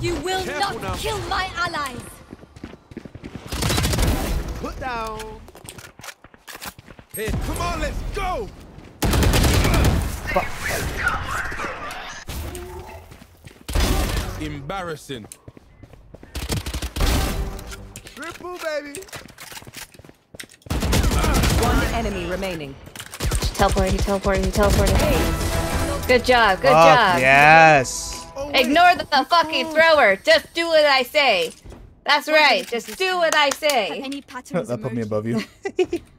You will Careful not now. kill my allies. Put down. Here, come on, let's go. Embarrassing. Triple, baby. One enemy remaining. Teleported, he teleported, he teleported. Good job, good Fuck job. yes. Wait. Ignore the fucking thrower. Just do what I say. That's right. Just do what I say. Any patterns that put me above you.